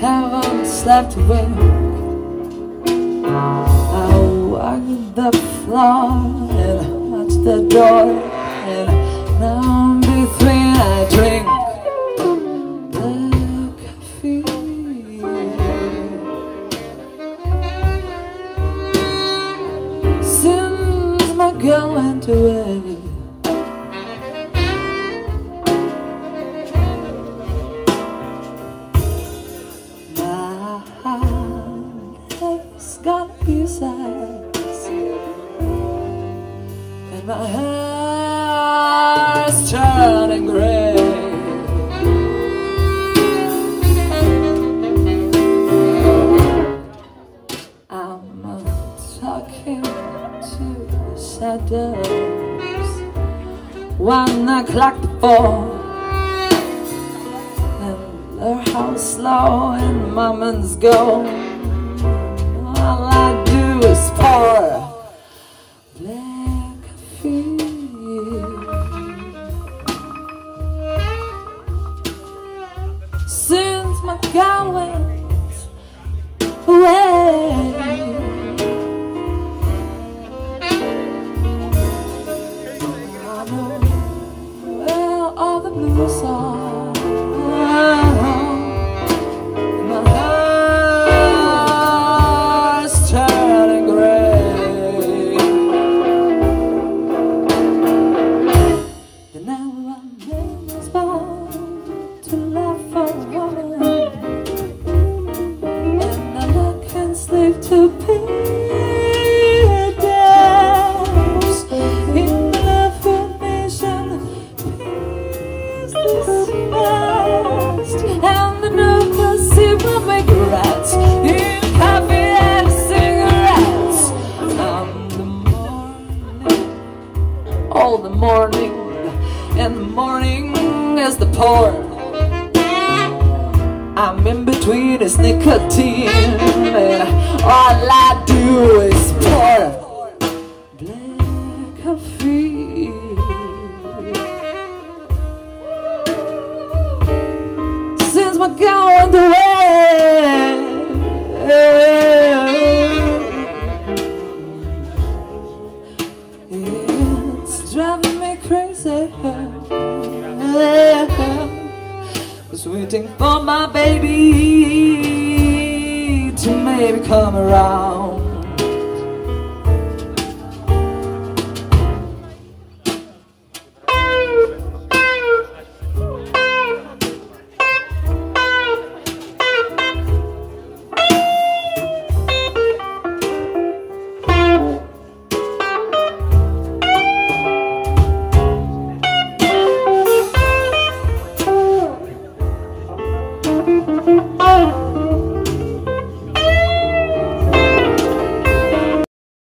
haven't slept awake I walk the floor and watch the door And now between I drink. The coffee Since my girl went away And my hair's turning gray. I'm talking to the shadows. One o'clock before And learn how slow and moments go. All I is pour Since my girl went away where all the blues are All the morning And the morning is the port I'm in between his nicotine. And all I do is pour Black coffee. Since my girl went away It's driving me crazy was waiting for my baby to maybe come around